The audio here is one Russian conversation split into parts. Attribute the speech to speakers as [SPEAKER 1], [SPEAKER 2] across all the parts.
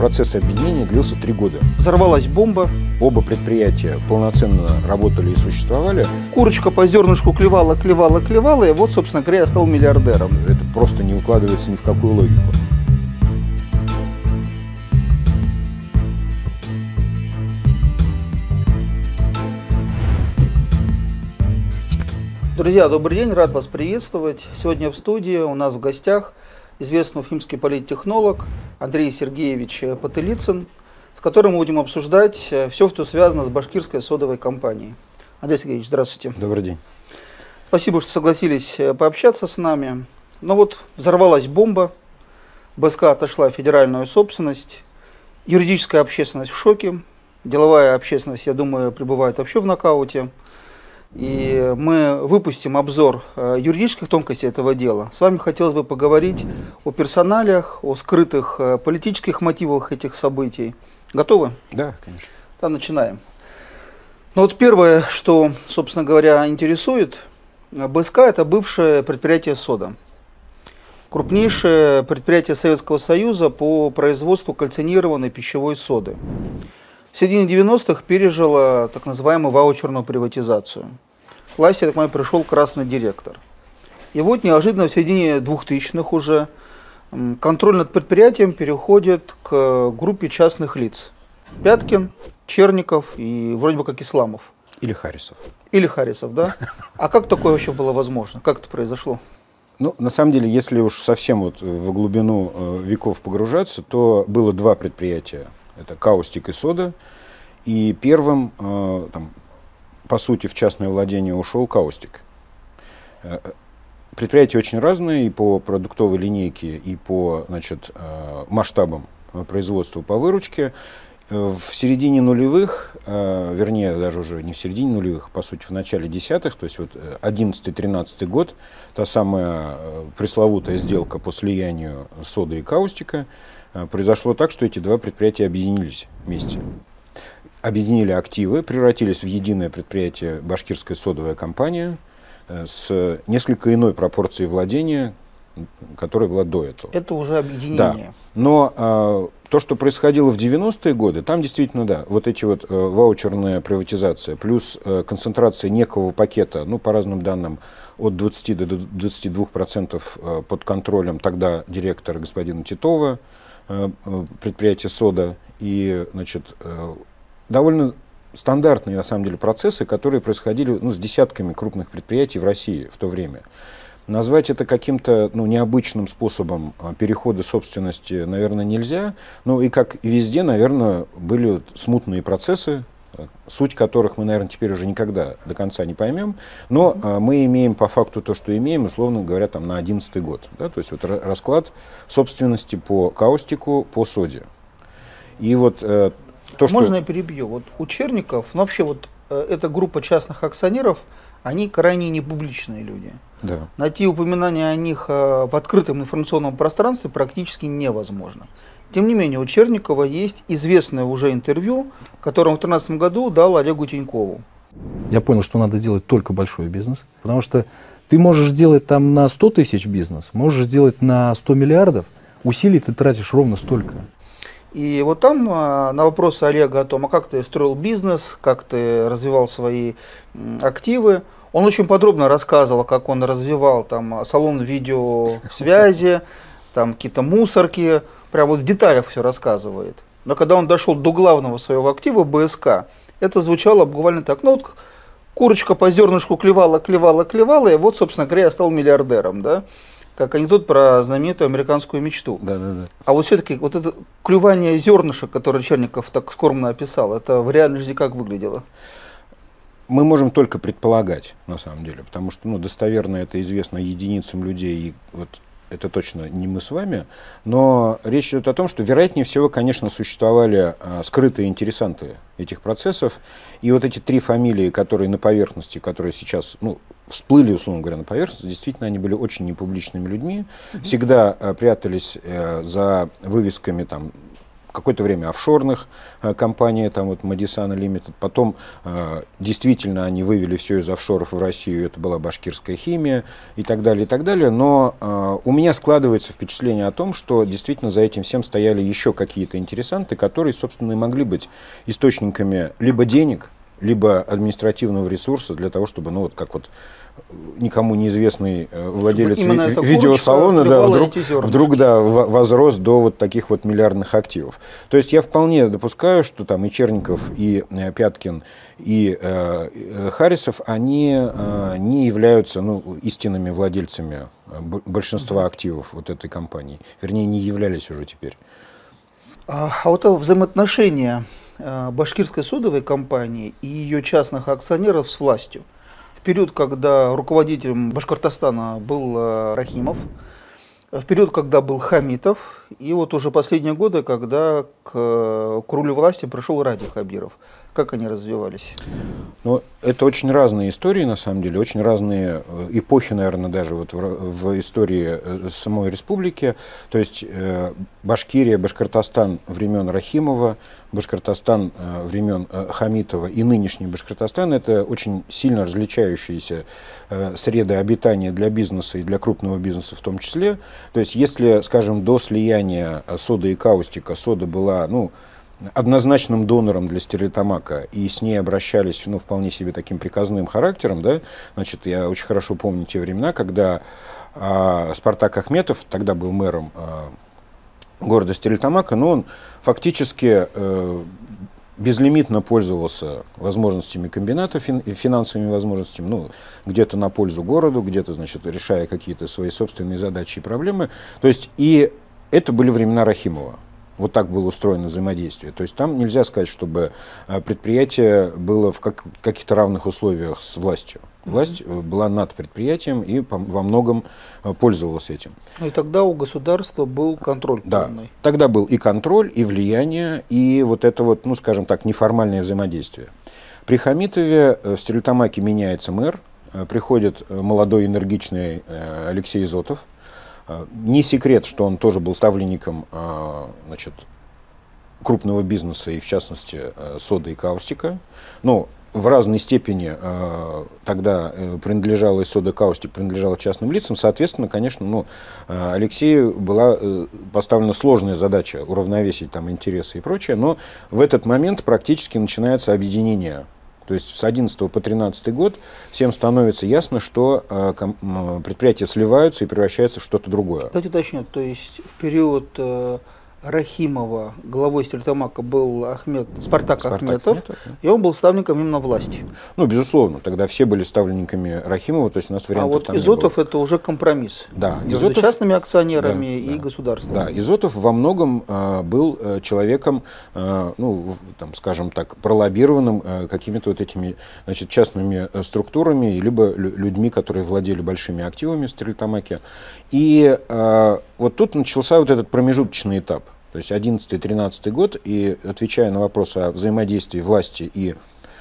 [SPEAKER 1] процесс объединения длился три года.
[SPEAKER 2] Взорвалась бомба.
[SPEAKER 1] Оба предприятия полноценно работали и существовали.
[SPEAKER 2] Курочка по зернышку клевала, клевала, клевала, и вот, собственно говоря, я стал миллиардером.
[SPEAKER 1] Это просто не укладывается ни в какую логику.
[SPEAKER 2] Друзья, добрый день, рад вас приветствовать. Сегодня в студии у нас в гостях известный уфимский политтехнолог Андрей Сергеевич Потылицын, с которым мы будем обсуждать все, что связано с башкирской содовой компанией. Андрей Сергеевич, здравствуйте.
[SPEAKER 1] Добрый день.
[SPEAKER 2] Спасибо, что согласились пообщаться с нами. Ну вот, взорвалась бомба, БСК отошла в федеральную собственность, юридическая общественность в шоке, деловая общественность, я думаю, пребывает вообще в нокауте. И мы выпустим обзор э, юридических тонкостей этого дела. С вами хотелось бы поговорить о персоналиях, о скрытых э, политических мотивах этих событий. Готовы?
[SPEAKER 1] Да, конечно.
[SPEAKER 2] Да, начинаем. Ну вот первое, что, собственно говоря, интересует, БСК – это бывшее предприятие СОДА. Крупнейшее предприятие Советского Союза по производству кальцинированной пищевой соды в середине 90-х пережила так называемую ваучерную приватизацию. Власти, я так понимаю, пришел красный директор. И вот неожиданно в середине 2000-х уже контроль над предприятием переходит к группе частных лиц. Пяткин, Черников и вроде бы как Исламов.
[SPEAKER 1] Или Харисов.
[SPEAKER 2] Или Харисов, да? А как такое вообще было возможно? Как это произошло?
[SPEAKER 1] Ну, на самом деле, если уж совсем вот в глубину э, веков погружаться, то было два предприятия это каустик и сода. И первым, э, там, по сути, в частное владение ушел каустик. Э, предприятия очень разные и по продуктовой линейке, и по значит, э, масштабам производства по выручке. В середине нулевых, вернее, даже уже не в середине нулевых, по сути, в начале десятых, то есть вот 11-13 год, та самая пресловутая сделка по слиянию соды и каустика, Э, произошло так, что эти два предприятия объединились вместе. Объединили активы, превратились в единое предприятие «Башкирская содовая компания» э, с несколько иной пропорцией владения, которая была до этого.
[SPEAKER 2] Это уже объединение.
[SPEAKER 1] Да. Но а, то, что происходило в 90-е годы, там действительно, да, вот эти вот а, ваучерная приватизация, плюс а, концентрация некого пакета, ну, по разным данным, от 20 до 22 процентов а, под контролем тогда директора господина Титова, Э, предприятия СОДА и значит, э, довольно стандартные на самом деле процессы, которые происходили ну, с десятками крупных предприятий в России в то время. Назвать это каким-то ну, необычным способом э, перехода собственности, наверное, нельзя. Ну и как и везде, наверное, были смутные процессы, суть которых мы, наверное, теперь уже никогда до конца не поймем, но mm-hmm. мы имеем по факту то, что имеем, условно говоря, там, на 11 год. Да? То есть вот расклад собственности по каустику, по соде. И вот э,
[SPEAKER 2] то, что... Можно я перебью? Вот у Черников, ну вообще вот э, эта группа частных акционеров, они крайне непубличные люди.
[SPEAKER 1] Да.
[SPEAKER 2] Найти упоминания о них э, в открытом информационном пространстве практически невозможно. Тем не менее, у Черникова есть известное уже интервью, которое он в 2013 году дал Олегу Тинькову.
[SPEAKER 3] Я понял, что надо делать только большой бизнес, потому что ты можешь сделать там на 100 тысяч бизнес, можешь сделать на 100 миллиардов, усилий ты тратишь ровно столько.
[SPEAKER 2] И вот там а, на вопросы Олега о том, а как ты строил бизнес, как ты развивал свои активы, он очень подробно рассказывал, как он развивал там салон видеосвязи, там какие-то мусорки, прям вот в деталях все рассказывает. Но когда он дошел до главного своего актива, БСК, это звучало буквально так. Ну вот курочка по зернышку клевала, клевала, клевала, и вот, собственно говоря, я стал миллиардером, да? Как анекдот про знаменитую американскую мечту.
[SPEAKER 1] Да, да, да.
[SPEAKER 2] А вот все-таки вот это клювание зернышек, которое Черников так скромно описал, это в реальной жизни как выглядело?
[SPEAKER 1] мы можем только предполагать, на самом деле, потому что ну, достоверно это известно единицам людей, и вот это точно не мы с вами, но речь идет о том, что, вероятнее всего, конечно, существовали а, скрытые интересанты этих процессов, и вот эти три фамилии, которые на поверхности, которые сейчас, ну, всплыли, условно говоря, на поверхность, действительно, они были очень непубличными людьми, всегда а, прятались а, за вывесками там какое-то время офшорных э, компаний, там вот Madison Limited, потом э, действительно они вывели все из офшоров в Россию, это была башкирская химия и так далее, и так далее, но э, у меня складывается впечатление о том, что действительно за этим всем стояли еще какие-то интересанты, которые, собственно, и могли быть источниками либо денег, либо административного ресурса для того, чтобы, ну вот как вот никому неизвестный э, владелец ви- видеосалона да, вдруг, вдруг да, возрос до вот таких вот миллиардных активов. То есть я вполне допускаю, что там и Черников, и э, Пяткин, и э, э, Харрисов, они э, не являются ну, истинными владельцами большинства активов вот этой компании. Вернее, не являлись уже теперь.
[SPEAKER 2] А, а вот взаимоотношения башкирской содовой компании и ее частных акционеров с властью – в период, когда руководителем Башкортостана был э, Рахимов, в период, когда был Хамитов, и вот уже последние годы, когда к, к рулю власти пришел Ради Хабиров. Как они развивались?
[SPEAKER 1] Ну, это очень разные истории, на самом деле, очень разные э, эпохи, наверное, даже вот в, в истории э, самой республики. То есть э, Башкирия, Башкортостан времен Рахимова, Башкортостан э, времен э, Хамитова и нынешний Башкортостан – это очень сильно различающиеся э, среды обитания для бизнеса и для крупного бизнеса в том числе. То есть если, скажем, до слияния соды и каустика сода была, ну, однозначным донором для стерлитамака, и с ней обращались ну, вполне себе таким приказным характером, да, значит, я очень хорошо помню те времена, когда а, Спартак Ахметов, тогда был мэром а, города Стерлитамака, но он фактически э, безлимитно пользовался возможностями комбината, фин, финансовыми возможностями, ну, где-то на пользу городу, где-то, значит, решая какие-то свои собственные задачи и проблемы. То есть и это были времена Рахимова. Вот так было устроено взаимодействие. То есть там нельзя сказать, чтобы э, предприятие было в как, каких-то равных условиях с властью. Власть mm-hmm. была над предприятием и во многом э, пользовалась этим.
[SPEAKER 2] Ну и тогда у государства был контроль
[SPEAKER 1] да, полный. Тогда был и контроль, и влияние, и вот это вот, ну скажем так, неформальное взаимодействие. При Хамитове в Стерлитамаке меняется мэр, приходит молодой энергичный Алексей Изотов, а, не секрет, что он тоже был ставленником а, значит, крупного бизнеса, и в частности а, соды и каустика. Но в разной степени тогда э, принадлежала и сода каустик, принадлежала частным лицам. Соответственно, конечно, ну, Алексею была э, поставлена сложная задача уравновесить там интересы и прочее, но в этот момент практически начинается объединение то есть с 11 по 13 год всем становится ясно, что э, предприятия сливаются и превращаются в что-то другое.
[SPEAKER 2] Давайте уточню, то есть в период э, Рахимова главой Стерлитамака был Ахмед, Спартак, Спартак Ахметов, Ахметов да. и он был ставленником именно власти.
[SPEAKER 1] Ну, безусловно, тогда все были ставленниками Рахимова, то есть у нас вариантов
[SPEAKER 2] А вот
[SPEAKER 1] там
[SPEAKER 2] Изотов это уже компромисс
[SPEAKER 1] да,
[SPEAKER 2] между
[SPEAKER 1] Изотов,
[SPEAKER 2] частными акционерами
[SPEAKER 1] да,
[SPEAKER 2] и
[SPEAKER 1] да,
[SPEAKER 2] государством.
[SPEAKER 1] Да, Изотов во многом э, был э, человеком, э, ну, там, скажем так, пролоббированным э, какими-то вот этими значит, частными э, структурами, либо людьми, которые владели большими активами в Стерлитамаке. И э, вот тут начался вот этот промежуточный этап. То есть 11-13 год, и отвечая на вопрос о взаимодействии власти и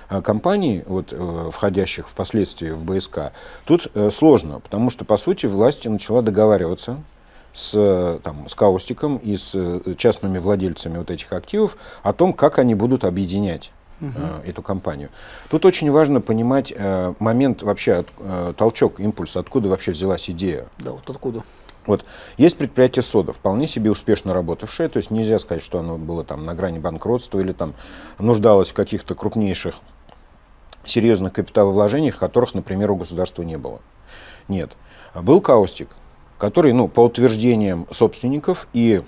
[SPEAKER 1] э, компаний, вот, э, входящих впоследствии в БСК, тут э, сложно, потому что, по сути, власть начала договариваться с, там, с Каустиком и с частными владельцами вот этих активов о том, как они будут объединять угу. эту компанию. Тут очень важно понимать момент вообще, толчок, импульс, откуда вообще взялась идея.
[SPEAKER 2] Да, вот откуда.
[SPEAKER 1] Вот есть предприятие сода, вполне себе успешно работавшее, то есть нельзя сказать, что оно было там на грани банкротства или там нуждалось в каких-то крупнейших серьезных капиталовложениях, которых, например, у государства не было. Нет. Был каустик, который, ну, по утверждениям собственников и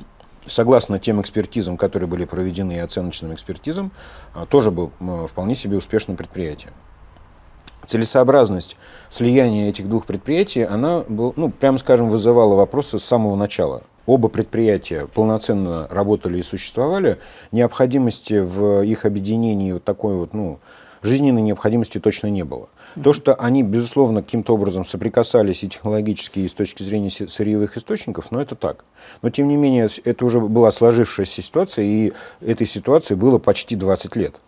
[SPEAKER 1] согласно тем экспертизам, которые были проведены и оценочным экспертизам, а, тоже был вполне себе успешным предприятием целесообразность слияния этих двух предприятий, она, ну, прямо скажем, вызывала вопросы с самого начала. Оба предприятия полноценно работали и существовали. Необходимости в их объединении вот такой вот, ну, жизненной необходимости точно не было. То, что они, безусловно, каким-то образом соприкасались и технологически, и с точки зрения сырьевых источников, но это так. Но, тем не менее, это уже была сложившаяся ситуация, и этой ситуации было почти 20 лет.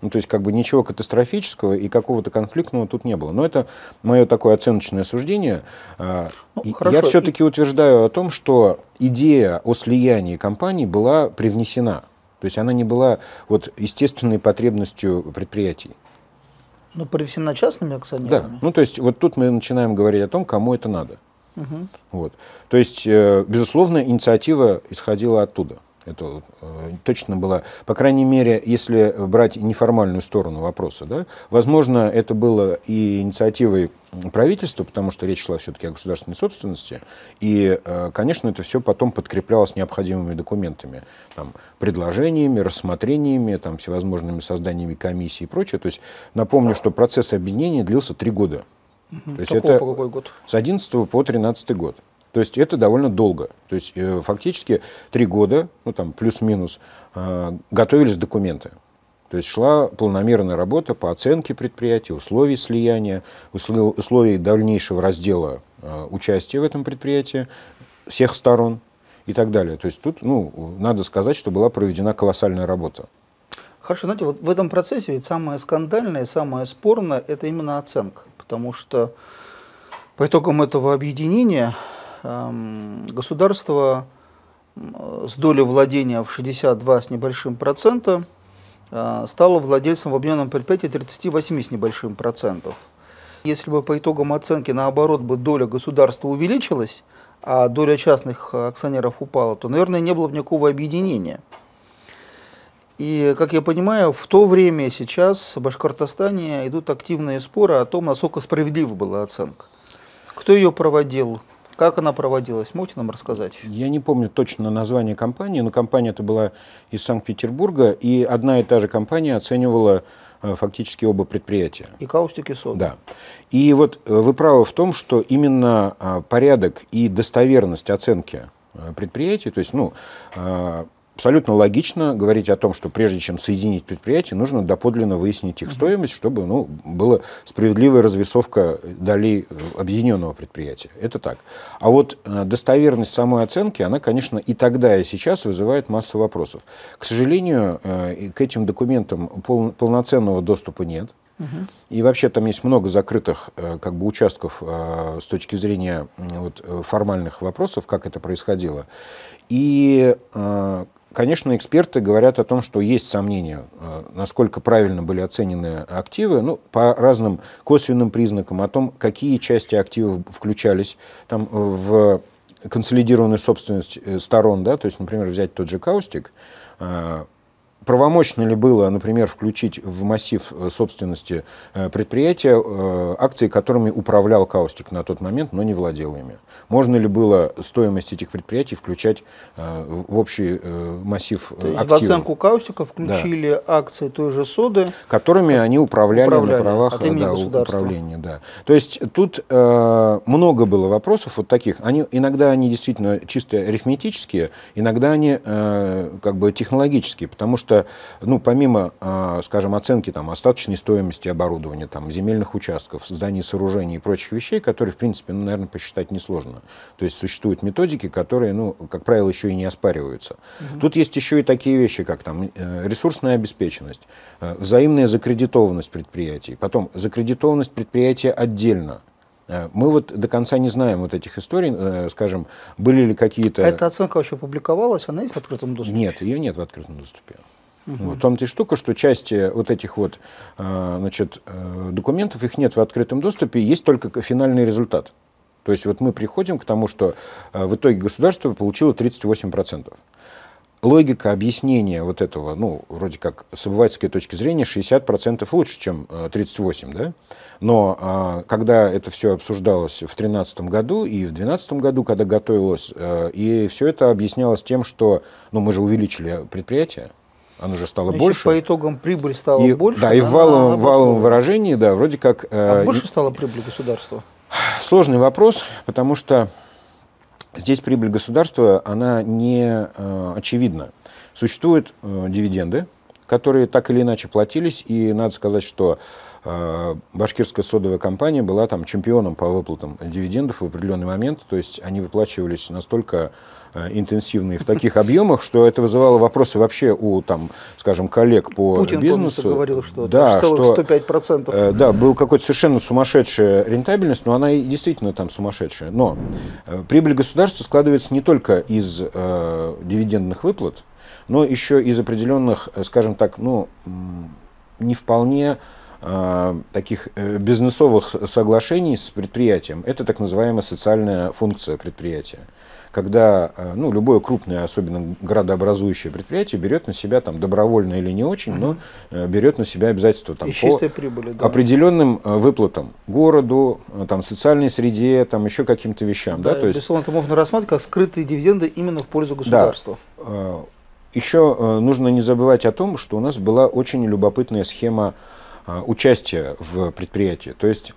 [SPEAKER 1] Ну, то есть, как бы ничего катастрофического и какого-то конфликтного тут не было. Но это мое такое оценочное суждение. А,
[SPEAKER 2] Ну,
[SPEAKER 1] И. Я все-таки утверждаю о том, что идея о слиянии компаний была привнесена. То есть она не была вот естественной потребностью предприятий.
[SPEAKER 2] Ну, привнесена частными
[SPEAKER 1] Да.
[SPEAKER 2] акционерами.
[SPEAKER 1] Ну, то есть вот тут мы начинаем говорить о том, кому это надо.
[SPEAKER 2] Мгм.
[SPEAKER 1] Вот. То есть, э, безусловно, инициатива исходила оттуда. Это э, точно была, по крайней мере, если брать неформальную сторону вопроса, да, возможно, это было и инициативой правительства, потому что речь шла все-таки о государственной собственности, и, э, конечно, это все потом подкреплялось необходимыми документами, там, предложениями, рассмотрениями, там, всевозможными созданиями комиссий и прочее. То есть, напомню, что процесс объединения длился три года. То есть
[SPEAKER 2] Какого
[SPEAKER 1] это
[SPEAKER 2] по какой год?
[SPEAKER 1] с 11 по 13 год. То есть это довольно долго. То есть э, фактически три года, ну там плюс-минус, э, готовились документы. То есть шла полномерная работа по оценке предприятия, условий слияния, услов- условий дальнейшего раздела э, участия в этом предприятии всех сторон и так далее. То есть тут, ну, надо сказать, что была проведена колоссальная работа.
[SPEAKER 2] Хорошо, знаете, вот в этом процессе ведь самое скандальное, самое спорное – это именно оценка. Потому что по итогам этого объединения государство м, с долей владения в 62 с небольшим процента э, стало владельцем в объединенном предприятии 38 с небольшим процентов. Если бы по итогам оценки, наоборот, бы доля государства увеличилась, а доля частных э, акционеров упала, то, наверное, не было бы никакого объединения. И, как я понимаю, в то время сейчас в Башкортостане идут активные споры о том, насколько справедлива была оценка. Кто ее проводил, как она проводилась, можете нам рассказать?
[SPEAKER 1] Я не помню точно название компании, но компания это была из Санкт-Петербурга, и одна и та же компания оценивала э, фактически оба предприятия.
[SPEAKER 2] И каустик, и сода.
[SPEAKER 1] Да. И вот э, вы правы в том, что именно а, порядок и достоверность оценки э, предприятий, то есть, ну, абсолютно логично говорить о том, что прежде чем соединить предприятия, нужно доподлинно выяснить их стоимость, чтобы ну, была справедливая развесовка долей э, объединенного предприятия. Это так. А вот э, достоверность самой оценки, она, конечно, и тогда, и сейчас вызывает массу вопросов. К сожалению, э, к этим документам пол- полноценного доступа нет. И вообще там есть много закрытых как бы участков с точки зрения вот, формальных вопросов, как это происходило. И, конечно, эксперты говорят о том, что есть сомнения, э, насколько правильно были оценены активы, ну, по разным косвенным признакам, о том, какие части активов включались там, э, в консолидированную собственность э, сторон, да, то есть, например, взять тот же каустик, э, правомочно ли было, например, включить в массив э, собственности э, предприятия э, акции, которыми управлял Каустик на тот момент, но не владел ими? Можно ли было стоимость этих предприятий включать в общий массив
[SPEAKER 2] То есть в
[SPEAKER 1] активов,
[SPEAKER 2] оценку каустика включили акции той же соды.
[SPEAKER 1] которыми они управляли,
[SPEAKER 2] Управляли
[SPEAKER 1] на правах да, управления? Да. То есть тут э, много было вопросов вот таких. Они, иногда они действительно чисто арифметические, иногда они э, как бы технологические, потому что, ну, помимо, э, скажем, оценки там, остаточной стоимости оборудования, там, земельных участков, зданий, сооружений и прочих вещей, которые, в принципе, ну, наверное, посчитать несложно. То есть существуют методики, которые, ну, как правило, еще и не оспариваются. Тут есть еще и такие вещи, как там э, ресурсная обеспеченность, э, взаимная закредитованность предприятий, потом закредитованность предприятия отдельно. Э, Мы вот до конца не знаем вот этих историй, скажем, были ли какие-то...
[SPEAKER 2] Эта оценка вообще публиковалась, она есть в открытом доступе?
[SPEAKER 1] Нет, ее нет в открытом доступе. Вот в том-то и штука, что части вот этих вот э, значит, э, документов, их нет в открытом доступе, есть только финальный результат. То есть вот мы приходим к тому, что э, в итоге государство получило 38%. Логика объяснения вот этого, ну, вроде как с обывательской точки зрения, 60% лучше, чем э, 38%, да? Но когда это все обсуждалось в 2013 году и в 2012 году, когда готовилось, и все это объяснялось тем, что, ну, мы же увеличили предприятие, оно же стало
[SPEAKER 2] Значит,
[SPEAKER 1] больше.
[SPEAKER 2] по итогам прибыль стала
[SPEAKER 1] И,
[SPEAKER 2] больше.
[SPEAKER 1] да, и в валовом, валовом выражении, да, вроде как...
[SPEAKER 2] А
[SPEAKER 1] э,
[SPEAKER 2] больше стала прибыль государства?
[SPEAKER 1] Сложный вопрос, потому что здесь прибыль государства, она не э, очевидна. Существуют э, дивиденды, которые так или иначе платились, и надо сказать, что э, башкирская содовая компания была там чемпионом по выплатам дивидендов в определенный момент, то есть они выплачивались настолько э, интенсивные в таких объемах, что это вызывало вопросы вообще у, там, скажем, коллег по
[SPEAKER 2] Путин,
[SPEAKER 1] бизнесу.
[SPEAKER 2] помнится, говорил, что
[SPEAKER 1] да,
[SPEAKER 2] это
[SPEAKER 1] что
[SPEAKER 2] 105%.
[SPEAKER 1] Э, Да, был какой-то совершенно сумасшедшая рентабельность, но она и действительно там сумасшедшая. Но э, прибыль государства складывается не только из э, дивидендных выплат, но еще из определенных, э, скажем так, ну, не вполне э, таких э, бизнесовых соглашений с предприятием. Это так называемая социальная функция предприятия. Когда э, ну, любое крупное, особенно градообразующее предприятие, берет на себя там, добровольно или не очень, но берет на себя обязательства там, по
[SPEAKER 2] прибыли, да.
[SPEAKER 1] определенным выплатам городу, там, социальной среде, там, еще каким-то вещам. Да,
[SPEAKER 2] Да,
[SPEAKER 1] то есть,
[SPEAKER 2] безусловно, это можно рассматривать как скрытые дивиденды именно в пользу государства.
[SPEAKER 1] э, еще э, нужно не забывать о том, что у нас была очень любопытная схема э, участия в предприятии. То есть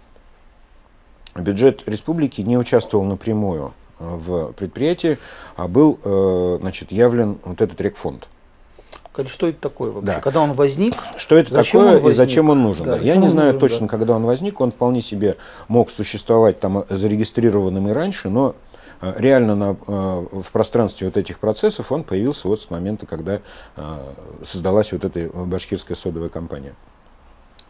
[SPEAKER 1] бюджет республики не участвовал напрямую э, в предприятии, а был э, значит, явлен вот этот рекфонд.
[SPEAKER 2] Что это такое вообще?
[SPEAKER 1] Да.
[SPEAKER 2] Когда он возник,
[SPEAKER 1] Что это
[SPEAKER 2] Зачем
[SPEAKER 1] такое и зачем он нужен?
[SPEAKER 2] Да,
[SPEAKER 1] да. Я не знаю
[SPEAKER 2] нужен,
[SPEAKER 1] точно,
[SPEAKER 2] да.
[SPEAKER 1] когда он возник. Он вполне себе мог существовать там зарегистрированным и раньше, но реально на, э, в пространстве вот этих процессов он появился вот с момента, когда э, создалась вот эта башкирская содовая компания.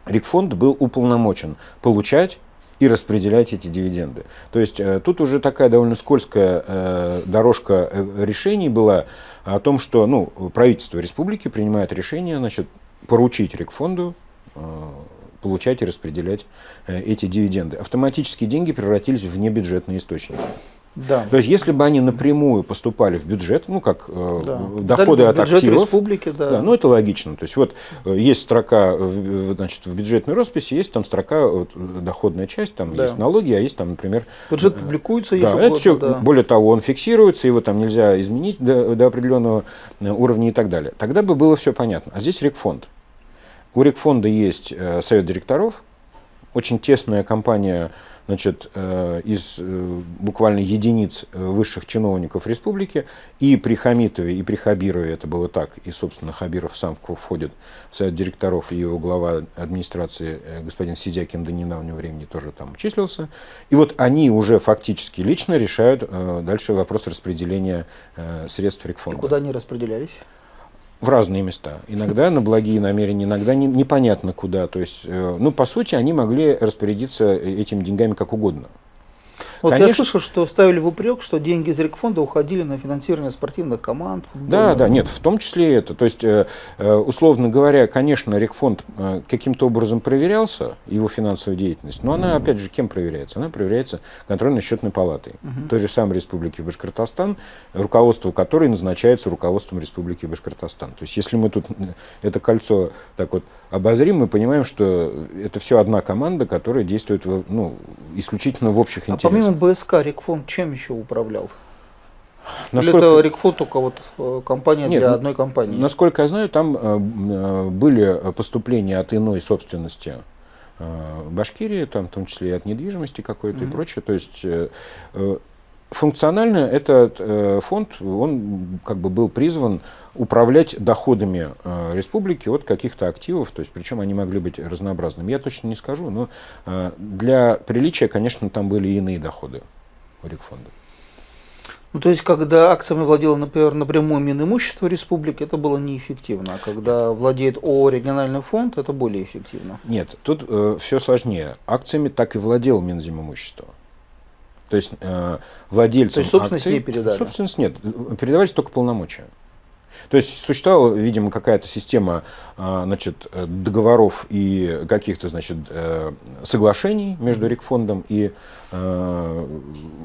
[SPEAKER 1] Рикфонд был уполномочен получать и распределять эти дивиденды. То есть э, тут уже такая довольно скользкая э, дорожка э, решений была о том, что ну, правительство республики принимает решение значит, поручить Рикфонду э, получать и распределять э, эти дивиденды. Автоматически деньги превратились в небюджетные источники.
[SPEAKER 2] Да.
[SPEAKER 1] То есть если бы они напрямую поступали в бюджет, ну как э,
[SPEAKER 2] да.
[SPEAKER 1] доходы
[SPEAKER 2] Дали
[SPEAKER 1] от активов,
[SPEAKER 2] республики, да.
[SPEAKER 1] да, ну это логично. То есть вот э, есть строка значит, в бюджетной росписи, есть там строка вот, доходная часть, там
[SPEAKER 2] Да.
[SPEAKER 1] есть налоги, а есть там, например,
[SPEAKER 2] Бюджет
[SPEAKER 1] э,
[SPEAKER 2] публикуется
[SPEAKER 1] да,
[SPEAKER 2] ежегодно,
[SPEAKER 1] это все,
[SPEAKER 2] да.
[SPEAKER 1] более того, он фиксируется, его там нельзя изменить до, до определенного э, уровня и так далее. Тогда бы было все понятно. А здесь рекфонд. У рекфонда есть совет директоров, очень тесная компания значит, э, из э, буквально единиц э, высших чиновников республики. И при Хамитове, и при Хабирове это было так. И, собственно, Хабиров сам входит в совет директоров, и его глава администрации господин Сидякин до недавнего времени тоже там числился. И вот они уже фактически лично решают дальше вопрос распределения средств
[SPEAKER 2] И
[SPEAKER 1] рекфонда
[SPEAKER 2] куда они распределялись?
[SPEAKER 1] В разные места. Иногда на благие намерения, иногда не- непонятно куда. То есть, э, ну, по сути, они могли распорядиться этими деньгами как угодно.
[SPEAKER 2] Вот я
[SPEAKER 1] Конечно.
[SPEAKER 2] слышал, что ставили в упрек, что деньги из рекфонда уходили на финансирование спортивных команд.
[SPEAKER 1] Да, да, нет, в том числе и это. То есть, э, э, условно говоря, конечно, Рекфонд э, каким-то образом проверялся, его финансовая деятельность, но она, опять же, кем проверяется? Она проверяется контрольно-счетной палатой той же самой Республики Башкортостан, руководство которой назначается руководством Республики Башкортостан. То есть, если мы тут это кольцо так вот обозрим, мы понимаем, что это все одна команда, которая действует ну, исключительно в общих
[SPEAKER 2] А
[SPEAKER 1] интересах.
[SPEAKER 2] БСК, Рекфонд чем еще управлял?
[SPEAKER 1] Насколько-
[SPEAKER 2] Или это Рекфонд только вот э, компания
[SPEAKER 1] Нет,
[SPEAKER 2] для одной компании?
[SPEAKER 1] Насколько я знаю, там э, э, были поступления от иной собственности Башкирии, там, в том числе и от недвижимости какой-то и прочее. То есть функционально этот э, фонд, он как бы был призван управлять доходами э, республики от каких-то активов, то есть причем они могли быть разнообразными. Я точно не скажу, но э, для приличия, конечно, там были иные доходы у Рикфонда.
[SPEAKER 2] Ну, то есть, когда акциями владело, например, напрямую Минимущество республики, это было неэффективно. А когда владеет ООО «Региональный фонд», это более эффективно.
[SPEAKER 1] Нет, тут все сложнее. Акциями так и владел Минзимимущество. То есть э, владельцам
[SPEAKER 2] То есть собственность
[SPEAKER 1] акций-
[SPEAKER 2] не передали?
[SPEAKER 1] Собственность нет, передавались только полномочия. То есть существовала, видимо, какая-то система а, значит, э, договоров и каких-то значит, э, соглашений между Рикфондом и э,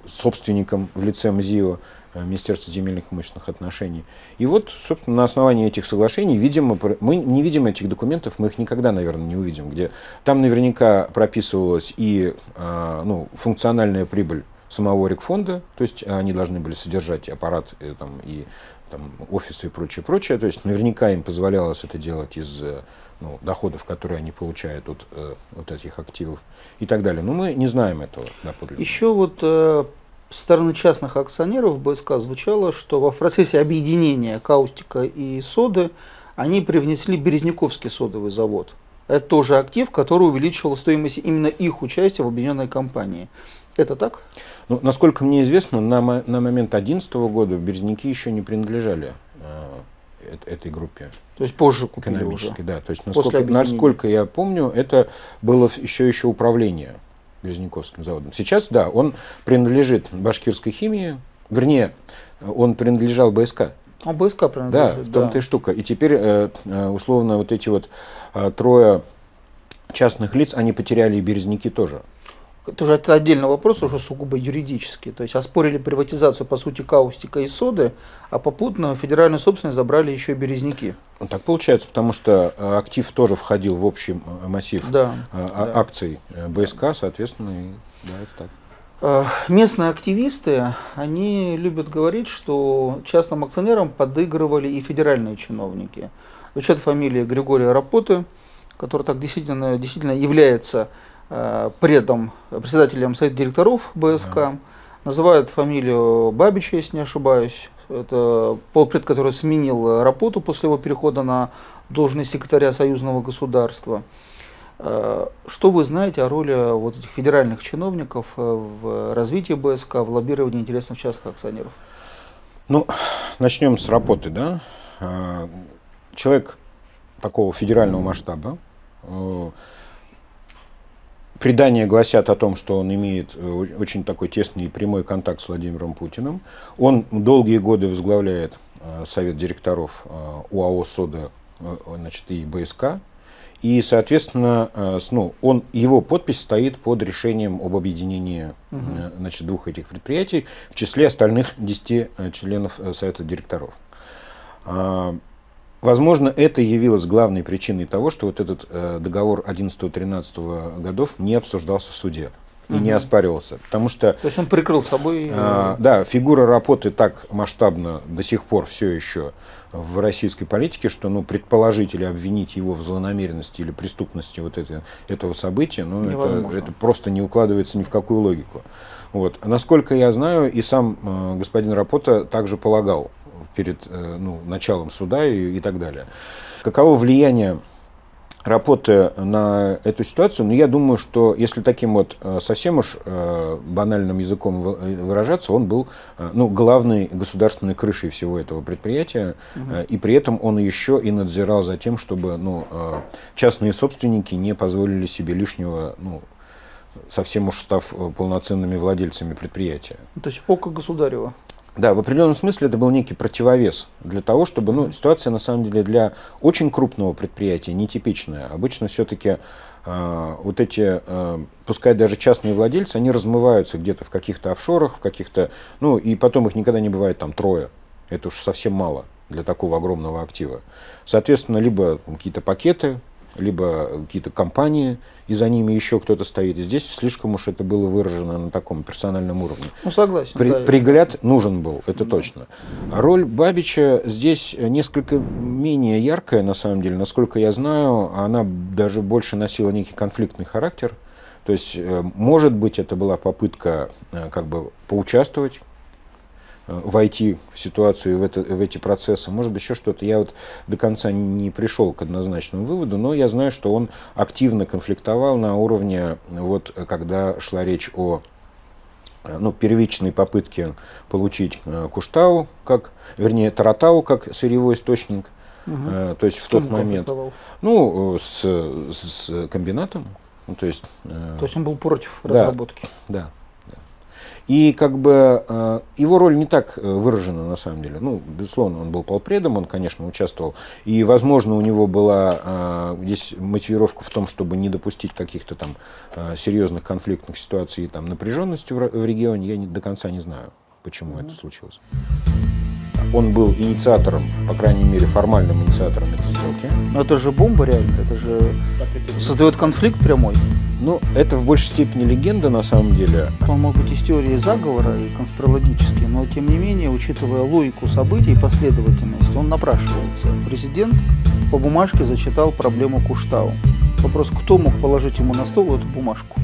[SPEAKER 1] собственником в лице МЗИО, э, Министерства земельных и имущественных отношений. И вот, собственно, на основании этих соглашений, видимо, мы не видим этих документов, мы их никогда, наверное, не увидим, где там наверняка прописывалась и э, ну, функциональная прибыль самого Рикфонда, то есть они должны были содержать аппарат э, там, и там, офисы и прочее, прочее. То есть наверняка им позволялось это делать из э, ну, доходов, которые они получают от э, вот этих активов и так далее. Но мы не знаем этого доподлинно.
[SPEAKER 2] Еще вот э, со стороны частных акционеров БСК звучало, что в процессе объединения Каустика и Соды они привнесли Березняковский содовый завод. Это тоже актив, который увеличивал стоимость именно их участия в объединенной компании. Это так?
[SPEAKER 1] Ну, насколько мне известно, на, на момент 2011 года Березняки еще не принадлежали э, этой группе.
[SPEAKER 2] То есть позже
[SPEAKER 1] купили Экономически, уже. да. То есть, насколько, насколько я помню, это было еще, еще управление Березняковским заводом. Сейчас, да, он принадлежит башкирской химии, вернее, он принадлежал БСК.
[SPEAKER 2] Он БСК принадлежит,
[SPEAKER 1] Да, в том-то да. и штука. И теперь, э, э, условно, вот эти вот трое частных лиц, они потеряли и Березняки тоже
[SPEAKER 2] это уже это отдельный вопрос, уже сугубо юридический. То есть оспорили приватизацию, по сути, каустика и соды, а попутно федеральную собственность забрали еще и березники.
[SPEAKER 1] Ну, так получается, потому что э, актив тоже входил в общий э, массив да, а, да. акций БСК, соответственно, и, да, это так.
[SPEAKER 2] Местные активисты, они любят говорить, что частным акционерам подыгрывали и федеральные чиновники. Учет фамилии Григория Рапоты, который так действительно, действительно является Э, предом, председателем совета директоров БСК. Да. Называют фамилию Бабича, если не ошибаюсь. Это полпред, который сменил работу после его перехода на должность секретаря союзного государства. Э, что вы знаете о роли вот этих федеральных чиновников э, в развитии БСК, в лоббировании интересов частных акционеров?
[SPEAKER 1] Ну, начнем с работы, да. Человек такого федерального масштаба, Предания гласят о том, что он имеет э, очень такой тесный и прямой контакт с Владимиром Путиным. Он долгие годы возглавляет э, совет директоров э, УАО «Сода» значит, и БСК. И, соответственно, ну, он, его подпись стоит под решением об объединении угу. значит, двух этих предприятий, в числе остальных 10 членов Совета директоров. Возможно, это явилось главной причиной того, что вот этот э, договор 11-13 годов не обсуждался в суде и угу. не оспаривался. Потому что,
[SPEAKER 2] То есть он прикрыл собой...
[SPEAKER 1] Э, да, фигура работы так масштабна до сих пор все еще в российской политике, что ну, предположить или обвинить его в злонамеренности или преступности вот это, этого события, ну, это, это просто не укладывается ни в какую логику. Вот. Насколько я знаю, и сам э, господин Рапота также полагал, перед э, ну, началом суда и, и так далее. Каково влияние работы на эту ситуацию, но ну, я думаю, что если таким вот э, совсем уж э, банальным языком выражаться, он был ну, главной государственной крышей всего этого предприятия, угу. и при этом он еще и надзирал за тем, чтобы ну, частные собственники не позволили себе лишнего, ну, совсем уж став полноценными владельцами предприятия.
[SPEAKER 2] То есть око государева.
[SPEAKER 1] Да, в определенном смысле это был некий противовес для того, чтобы, ну, ситуация на самом деле для очень крупного предприятия нетипичная. Обычно все-таки э, а, вот эти, э, пускай даже частные владельцы, они размываются где-то в каких-то офшорах, в каких-то, ну, и потом их никогда не бывает там трое. Это уж совсем мало для такого огромного актива. Соответственно, либо какие-то пакеты, либо какие-то компании, и за ними еще кто-то стоит. Здесь слишком уж это было выражено на таком персональном уровне.
[SPEAKER 2] Ну, согласен.
[SPEAKER 1] При, да, пригляд нужен был, это да. точно. Роль Бабича здесь несколько менее яркая, на самом деле. Насколько я знаю, она даже больше носила некий конфликтный характер. То есть, э, может быть, это была попытка э, как бы поучаствовать войти в ситуацию, в, это, в эти процессы. Может быть, еще что-то. Я вот до конца не пришел к однозначному выводу, но я знаю, что он активно конфликтовал на уровне, вот, когда шла речь о э, ну, первичной попытке получить э, Куштау, как, вернее, Таратау как сырьевой источник. Угу. то есть в тот момент, ну, с, с комбинатом, ну, то есть.
[SPEAKER 2] то есть он был против разработки.
[SPEAKER 1] Да, и как бы э, его роль не так э, выражена на самом деле. Ну, безусловно, он был полпредом, он, конечно, участвовал. И, возможно, у него была э, здесь мотивировка в том, чтобы не допустить каких-то там серьезных конфликтных ситуаций и там напряженности в регионе. Я не, до конца не знаю, почему mm-hmm. это случилось. Он был инициатором, по крайней мере, формальным инициатором этой сделки.
[SPEAKER 2] Но это же бомба реально, это же создает конфликт прямой.
[SPEAKER 1] Ну, это в большей степени легенда на самом деле.
[SPEAKER 2] Он мог быть из теории заговора и конспирологический, но тем не менее, учитывая логику событий и последовательность, он напрашивается. Президент по бумажке зачитал проблему Куштау. Вопрос, кто мог положить ему на стол эту бумажку?